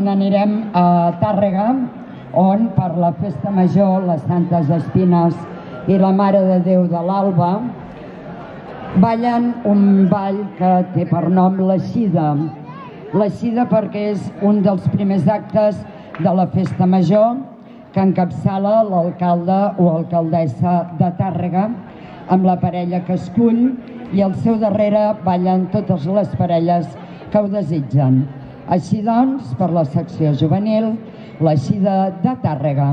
Tàrrega, on per la festa major, les Santes Espines i la Mare de Déu de l'Alba, ballen un ball que té per nom la Xida. La Xida perquè és un dels primers actes de la festa major que encapçala l'alcalde o alcaldessa de Tàrrega amb la parella que escull i al seu darrere ballen totes les parelles que ho desitgen. Així doncs, per la secció juvenil, la Xida de Tàrrega.